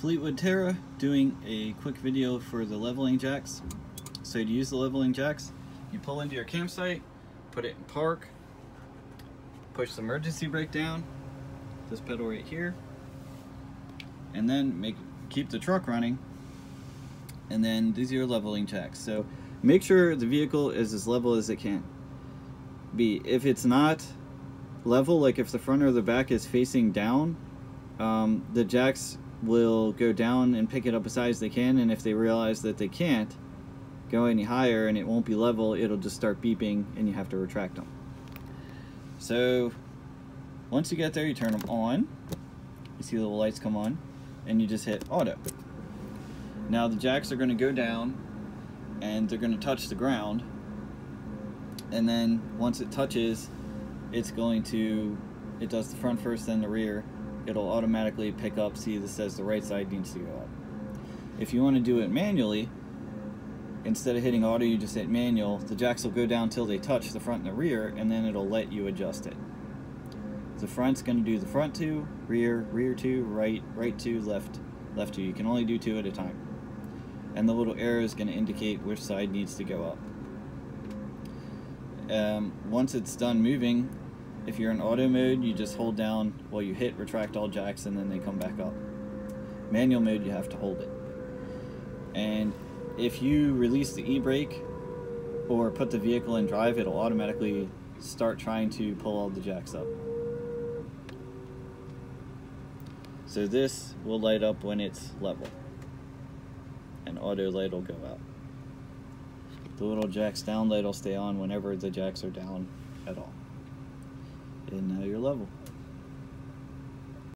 Fleetwood Terra doing a quick video for the leveling jacks. So to use the leveling jacks, you pull into your campsite, put it in park, push the emergency brake down, this pedal right here, and then make keep the truck running, and then these are your leveling jacks. So make sure the vehicle is as level as it can be. If it's not level, like if the front or the back is facing down, um, the jacks will go down and pick it up as high as they can and if they realize that they can't go any higher and it won't be level it'll just start beeping and you have to retract them. So once you get there you turn them on. You see the little lights come on and you just hit auto. Now the jacks are going to go down and they're going to touch the ground and then once it touches it's going to it does the front first then the rear it'll automatically pick up, see this says the right side needs to go up. If you want to do it manually, instead of hitting auto, you just hit manual, the jacks will go down till they touch the front and the rear, and then it'll let you adjust it. The front's going to do the front two, rear, rear two, right, right two, left, left two. You can only do two at a time. And the little arrow is going to indicate which side needs to go up. Um, once it's done moving, if you're in auto mode, you just hold down while you hit retract all jacks and then they come back up. Manual mode, you have to hold it. And if you release the e-brake or put the vehicle in drive, it'll automatically start trying to pull all the jacks up. So this will light up when it's level. And auto light will go out. The little jacks down light will stay on whenever the jacks are down at all Vamos.